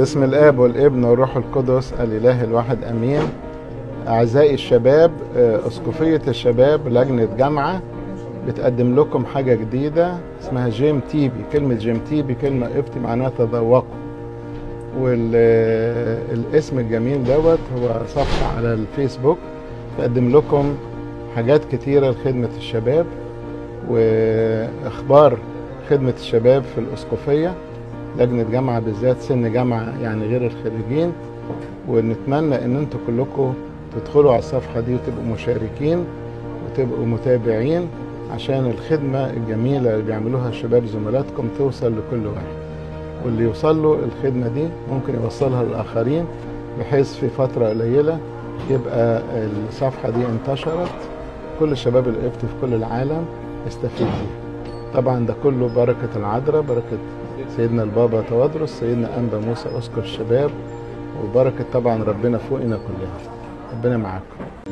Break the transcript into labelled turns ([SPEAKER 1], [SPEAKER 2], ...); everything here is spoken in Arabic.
[SPEAKER 1] بسم الآب والابن والروح القدس الإله الواحد آمين. أعزائي الشباب آه، أسقفية الشباب لجنة جامعة بتقدم لكم حاجة جديدة اسمها جيم تيبي. كلمة جيم تيبي كلمة قبطي معناها تذوقوا والاسم الجميل دوت هو صفحة على الفيسبوك. تقدم لكم حاجات كتيرة لخدمة الشباب وأخبار خدمة الشباب في الأسقفية. لجنة جامعة بالذات سن جامعة يعني غير الخريجين ونتمنى إن أنتوا كلكم تدخلوا على الصفحة دي وتبقوا مشاركين وتبقوا متابعين عشان الخدمة الجميلة اللي بيعملوها الشباب زملاتكم توصل لكل واحد. واللي يوصل له الخدمة دي ممكن يوصلها للآخرين بحيث في فترة قليلة يبقى الصفحة دي انتشرت. كل الشباب القبط في كل العالم يستفيد بيها. طبعا ده كله بركة العذراء بركة سيدنا البابا توادرس سيدنا أنبا موسى اسقف الشباب وبركة طبعا ربنا فوقنا كلنا. ربنا معاكم.